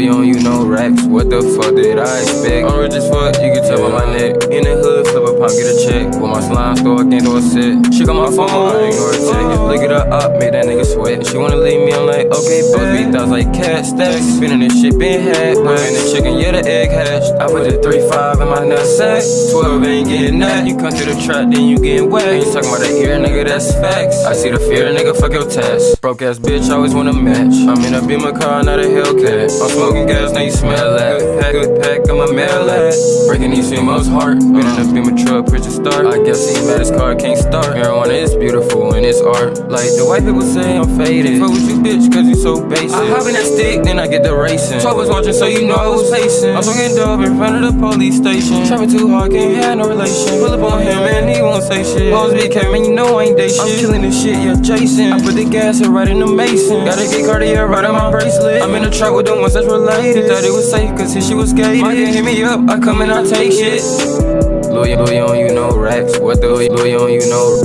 You know racks. What the fuck did I expect? I'm rich as fuck, you can tell by my neck. In the hood, flip a pump, get a check. With my slime store, can't do a sit. She got my phone, I ain't gonna text. Look her up, make that nigga sweat. She wanna leave me, I'm like, okay, those beat thoughts like cat stacks. Spinning this shit, been had. Wearing the chicken, yeah, the egg hashed. I put the 3-5 in my nutsack. 12 ain't getting that. You come to the trap, then you getting wet. Ain't talking about that ear, nigga, that's facts. I see the fear, nigga, fuck your test. Broke ass bitch, always wanna match. I'm in a beamer car, not a Hellcat. I'm smoking gas, now you smell that. Good pack, good pack, I'm a mail. Breaking these females' heart. Been in a beamer truck, the start. I guess he mad his car can't start. Marijuana is beautiful and it's art. Like the white people say, I'm faded. Fuck with you, bitch, cause you so basic. I hop in that stick, then I get the racing. Was watching, so you know I was pacing. I'm smoking dope in front of the police station. Trapping too hard, can't have no relation. Pull up on him, man, he won't say shit. Always be man, you know I ain't day shit. I'm killing this shit, yeah, Jason. I put the gas right in the mason. Gotta get Cartier right on my bracelet. I'm in the truck with the ones that's related. Thought it was safe, cause his shit was gated. My hit me up, I come and I take shit. Louis, Louis on you know racks. What the Louis, on you know?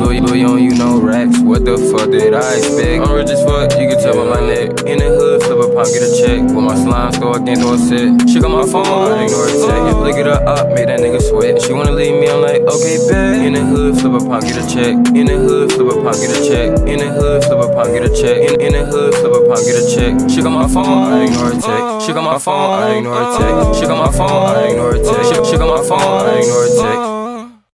Louis, Louis on you know racks. What the fuck did I expect? I'm rich as fuck, you can tell by my neck. In the hood, flip a pump, get a check. With my slime store, can't do a sit. She got my phone, I ignore a text. Look at her up, make that nigga sweat. She wanna leave me, I'm like, okay, bet. In the hood, flip a pump, get a check. In the hood, flip a pump, get a check. In the hood, flip a pump, get a check. In, in the hood, flip a pump, get a check. She got my phone, I ignore a text. She got my phone, I ignore a text. She got my phone, I ignore a text. She, got my phone, I ignore text.